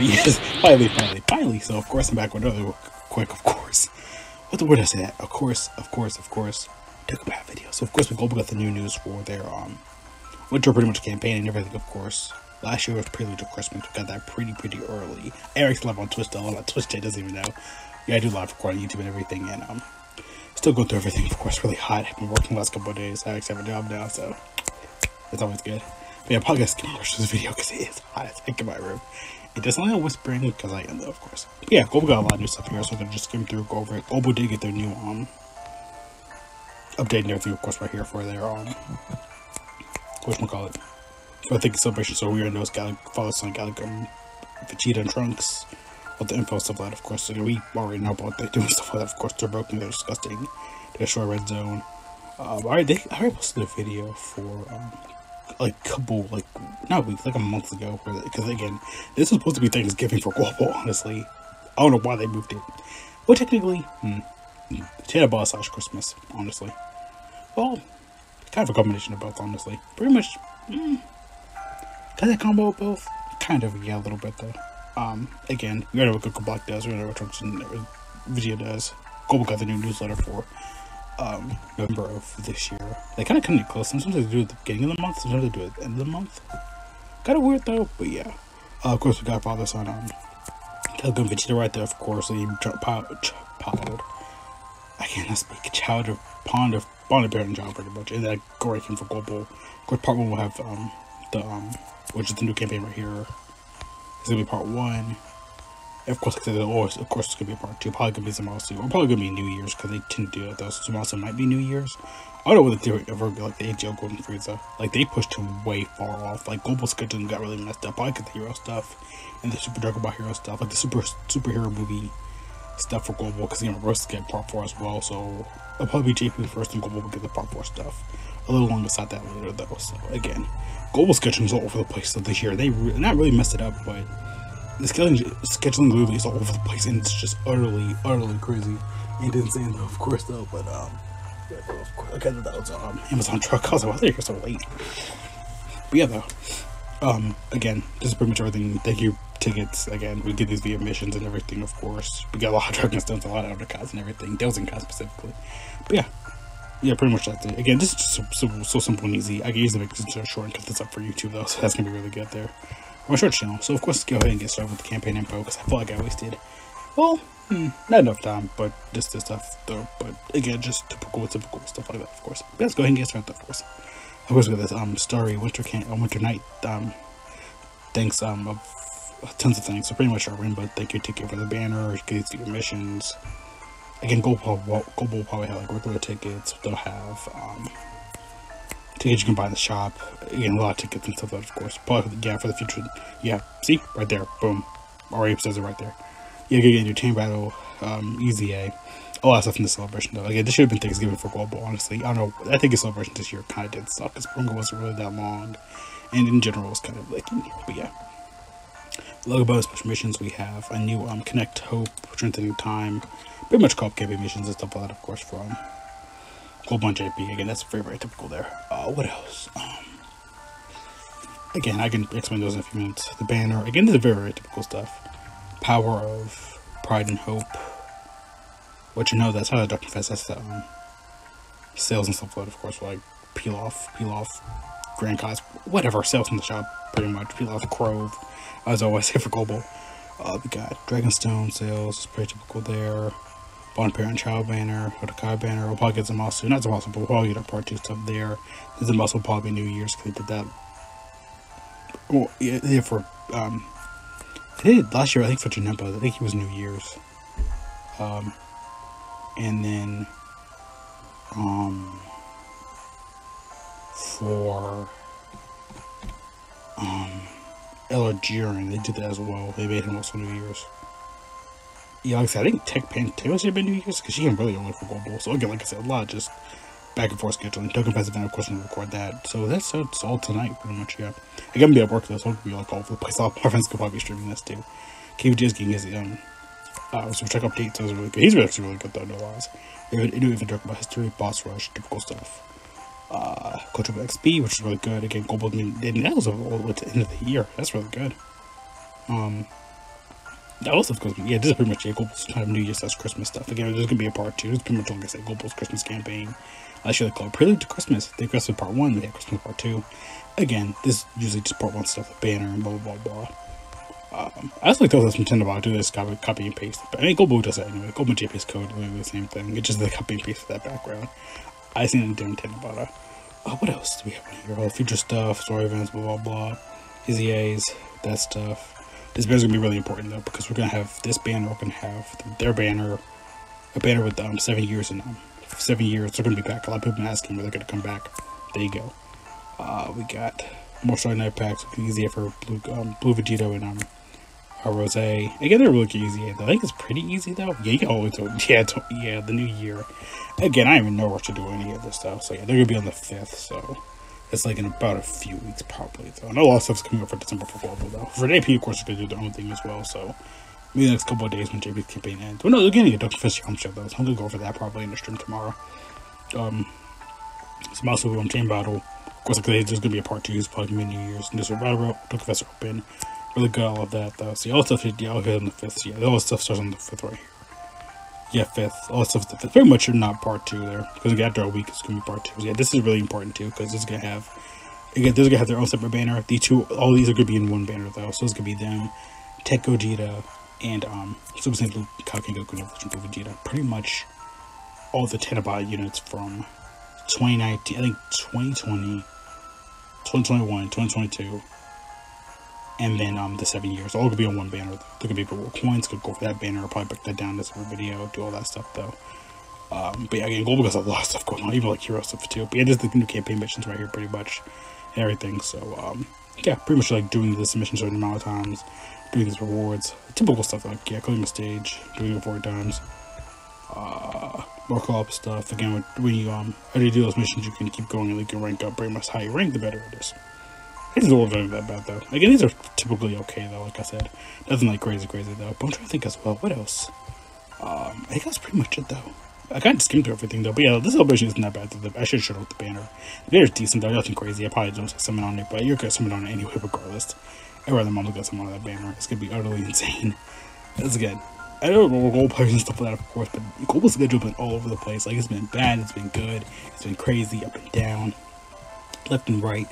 Yes, finally, finally, finally. So of course I'm back with another quick, of course. What the word I say? Of course, of course, of course. Took a bad video. So of course we Global got the new news for their um winter pretty much campaign and everything. Of course, last year was Prelude to Christmas. We got that pretty pretty early. Eric's live on Twitch. Still on Twitch. Doesn't even know. Yeah, I do live recording YouTube and everything, and um, still go through everything. Of course, really hot. I've been working the last couple of days. I actually have a job now, so it's always good. But yeah, I'm probably gonna this video because it is hot as heck in my room. It doesn't like whispering because I end of course. But yeah, Global got a lot of new stuff here, so gonna just skim through, go over it. Global did get their new um update and everything, of course, right here for their um what call it. So I think it's celebration. So we're in those Gal follow on Galaga, um, Vegeta and Trunks. With the info stuff that, of course. So we already know about they doing stuff like that. Of course, they're broken, they're disgusting. They destroy red zone. Um, alright, they I already posted a video for um, like couple like not weeks, like a month ago. Because again, this was supposed to be Thanksgiving for Global. Honestly, I don't know why they moved it. Well, technically, hmm, Tana slash Christmas. Honestly, well, kind of a combination of both. Honestly, pretty much. Hmm, does that combo both? Kind of, yeah, a little bit though. Um, again, we already know what Goku Black does. We already know what and Vegeta does. Global got the new newsletter for um, November of this year. They kind of come close. Sometimes they do it at the beginning of the month, sometimes they do it at the end of the month. Kind of weird though, but yeah. Uh, of course, we got Father Son um, Telegram Vegeta right there, of course. The Child, I cannot speak. Child of Pond of Bond of Parent Child, pretty much. And that Gory came for Global. Of course, part one will have um, the, um, which is the new campaign right here. It's gonna be part one of course, like I said, always, of course, it's gonna be a part two. Probably gonna be Zamasu, or probably gonna be New Year's because they tend to do it. Though so Zamasu might be New Year's. I don't know what the theory ever like the AGL Golden Frieza. Like they pushed him way far off. Like global scheduling got really messed up. I get the hero stuff and the Super Dragon Ball hero stuff, like the super superhero movie stuff for global because you know Roast get part four as well. So it'll probably be JP first and global will get the part four stuff. A little alongside that later though. So again, global scheduling is all over the place so this year. They re not really messed it up, but the scheduling, scheduling literally is all over the place, and it's just utterly, utterly crazy and insane, though, of course, though. But um, course, okay, that was um Amazon truck. I was like, why are here so late? But yeah, though, um, again, this is pretty much everything. Thank you, tickets. Again, we get these via missions and everything, of course. We got a lot of Dragon Stones, a lot of undercuts and everything. Delsing Cos specifically. But yeah, yeah, pretty much that's it. Again, this is just so, so, so simple and easy. I can easily make this short and cut this up for YouTube though, so that's gonna be really good there my short channel. So of course, go ahead and get started with the campaign info because I feel like I wasted, well, hmm, not enough time, but just this stuff though. But again, just typical, typical stuff like that, of course. But let's go ahead and get started, of course. Of course, with this um story, winter can uh, winter night um thanks um of tons of things. So pretty much our rainbow. Thank you, ticket for the banner, get your missions. Again, Global, Global will probably have like regular tickets. They'll have um tickets you can buy in the shop. Again, a lot of tickets and stuff, that of course. But yeah, for the future, yeah, see right there, boom, already says it right there. You can get your team battle, um, EZA. Lot of stuff in the celebration though. Again, this should have been Thanksgiving for Global, honestly. I don't know. I think the celebration this year kind of did suck because Bungo wasn't really that long, and in general, it was kind of like, but yeah. Logo bonus special missions, we have a new um, Connect Hope, Strengthening Time, pretty much co-op missions and stuff like that, of course, from whole bunch of AP. Again, that's very, very typical there. Uh, what else? Um, again, I can explain those in a few minutes. The banner. Again, this is very, very typical stuff. Power of Pride and Hope. What you know, that's how the Duck Fest, that's the um, sales and stuff, of course, like peel off, peel off, Grand Cos, whatever, sales in the shop, pretty much. Peel off Grove, as always, say for Global. Uh, we got Dragonstone sales, pretty typical there. Bond Parent Child banner, or the Kai banner, we'll probably get also, not also, but we'll probably get a part two stuff there. A also probably New Year's, because they did that. Well, yeah, yeah, for, um, they did last year, I think for Janemba, I think he was New Year's. Um, and then, um, for, um, LR Jiren, they did that as well. They made him also New Year's yeah, like I said, I think Tech Pantera should have been New Year's because she can really only for Global. So again, like I said, a lot of just back and forth scheduling. Token Pass event, of course, we'll record that. So that's, all tonight, pretty much, yeah. I'm gonna be at work though, so I'll be like all over the place. All my friends could probably be streaming this too. KVJ is getting his um uh so check updates, so really good. He's actually really good though, no lies. They do even talk about history, boss rush, typical stuff. Uh Culture of XP, which is really good. Again, Global I mean, that was all at the end of the year. That's really good. Um that also goes. Yeah, this is pretty much Global's kind of New Year's slash Christmas stuff. Again, there's gonna be a part two. It's pretty much like I said, Global's Christmas campaign. I should call it Prelude to Christmas. They Christmas part one, they have Christmas part two. Again, this is usually just part one stuff, the banner and blah blah blah. Um, I just like those from Nintendo about do this copy, copy and paste. But I mean, Global does that anyway. Global JPS code, literally the same thing. It's just the copy and paste of that background. I seen it in Nintendo about it. Oh, what else do we have on here? All future stuff, story events, blah blah blah. EZA's, that stuff. This banner's gonna be really important though because we're gonna have this banner. We're gonna have their banner, a banner with um seven years in them. Seven years, they're gonna be back. A lot of people been asking where they're gonna come back. There you go. Uh, we got more Starry Night packs. Easier for Blue, um, Blue Vegito and um, uh, Rose. Again, they're really easy. I think it's pretty easy though. Yeah, you can always do Yeah, yeah, the new year. Again, I don't even know what to do any of this stuff. So yeah, they're gonna be on the fifth. So it's like in about a few weeks probably. So I know a lot of stuff's coming up for December for Global though. For JP, of course, they're gonna do their own thing as well. So maybe the next couple of days when JP's campaign ends. Well, no, they're getting a Dr. Fist Jump Show though. So I'm gonna go over that probably in the stream tomorrow. Um, some also on Chain Battle. Of course, like there's gonna be a part two. It's probably gonna New Year's. And a Battle Dr. Professor Open. Really good, all of that though. See, all the stuff, yeah, I'll hit on the fifth. Yeah, all the stuff starts on the fifth right here. Yeah, fifth. The stuff the fifth. Very much not part two there. Because after a week, it's gonna be part two. So, yeah, this is really important too, because this is gonna have again, they're gonna have their own separate banner. The two, all these are gonna be in one banner though. So it's gonna be them, Tech Gogeta, and um, Super Saiyan Blue Kaioken Goku and Evolution Blue Vegeta. Pretty much all the Tanabata units from 2019, I think 2020, 2021, 2022 and then um the seven years all gonna be on one banner. They're gonna be for coins could go for that banner I'll probably break that down this video do all that stuff though. Um but yeah again global has a lot of stuff going on even like hero stuff too. But yeah there's the new campaign missions right here pretty much and everything. So um yeah pretty much like doing this mission certain amount of times doing these rewards typical stuff like yeah clearing the stage doing it four times uh more co-op stuff. Again when you um already do those missions you can keep going and you can rank up pretty much you rank the better it is it is a little bit that bad though. Again, these are typically okay though. Like I said, nothing like crazy, crazy though. But I'm trying to think as well. What else? Um, I think that's pretty much it though. I kind of skimmed through everything though. But yeah, this celebration isn't that bad. Though. I should show the banner. The banner's decent though. Nothing crazy. I probably don't something on it, but you're gonna summon on it anyway, regardless. I'd rather mom got someone on that banner. It's gonna be utterly insane. That's good. I don't know role players and stuff like that, of course, but Global schedule been all over the place. Like it's been bad, it's been good, it's been crazy, up and down, left and right.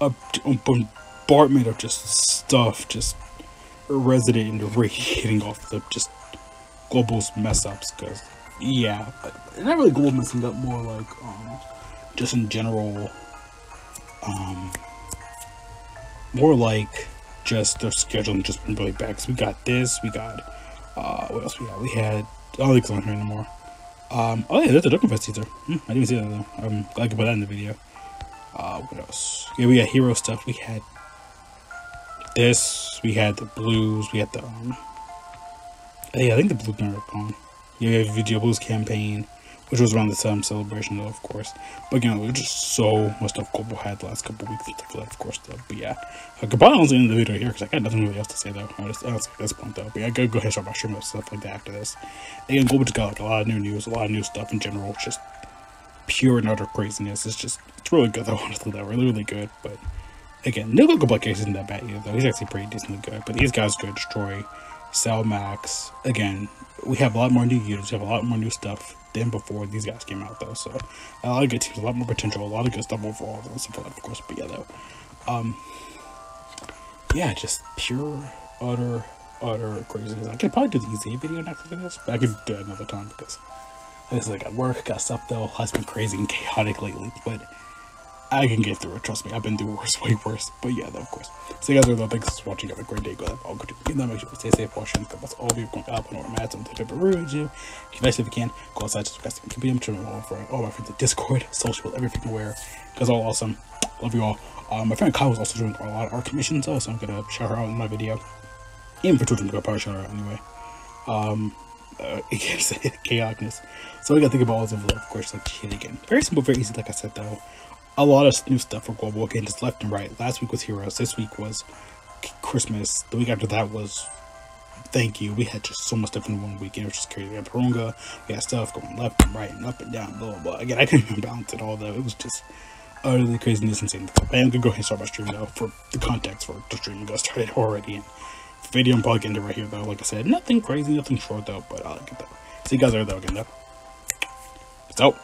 A, a bombardment of just stuff, just resident and radiating off the just Global's mess ups. Because yeah, not really Global messing up, more like um, just in general, um, more like just their scheduling just been really bad. Cause we got this, we got uh, what else we got? We had all these on here anymore. Um, oh yeah, there's a Dokkan Fest teaser. Hmm, I didn't see that though. I'm glad I could put that in the video. Uh, what else? Yeah, we got hero stuff. We had this. We had the blues. We had the um. Yeah, I think the blue marathon. Yeah, we Video Blues campaign, which was around the same celebration, though, of course. But again, we just so much stuff Global had the last couple weeks and stuff that, of course, though. But yeah, goodbye. I could probably end the video here because I got nothing really else to say, though. Honestly, at this point, though. But yeah, I gotta go ahead and start my stream and stuff like that after this. Again, Global just got like a lot of new news, a lot of new stuff in general. just pure and utter craziness. It's just, it's really good, though, honestly, though. Really, really good. But again, Black Case isn't that bad either, though. He's actually pretty decently good. But these guys good. Destroy, Cell Max. Again, we have a lot more new units. We have a lot more new stuff than before these guys came out, though. So, a lot of good teams, a lot more potential, a lot of good stuff overall, though. Stuff like that, of course. But yeah, though. Um, yeah, just pure, utter, utter craziness. I could probably do the easy video next to this, but I could do it another time because this is like at work, got stuff though. Has been crazy and chaotic lately, but I can get through it. Trust me, I've been through worse, way worse. But yeah, though, of course. So you guys are though. Thanks for watching. Have a great day. Go all good. Get that. Make sure you stay safe. Wash your hands. all of you going up and over mats and the rude you. If you guys if you can, go outside. Just guys be them turn all for all my friends at Discord, social, everything where. Guys all awesome. Love you all. Um, my friend Kyle was also doing a lot of art commissions so I'm gonna shout her out in my video. Even for children, I'm gonna shout her out anyway. Um, uh, chaoticness. So we gotta think about all of of course, like shit again. Very simple, very easy, like I said though. A lot of new stuff for Global again, just left and right. Last week was Heroes, this week was Christmas, the week after that was Thank You. We had just so much stuff in one week, and it was just crazy. We had we had stuff going left and right and up and down, blah blah blah. Again, I couldn't even balance it all though. It was just utterly crazy and insane. I am gonna go ahead and start my stream though for the context for the stream got started already. And video. I'm probably getting it right here, though. Like I said, nothing crazy, nothing short, though, but I'll get that. See you guys later, though, again, though. Out.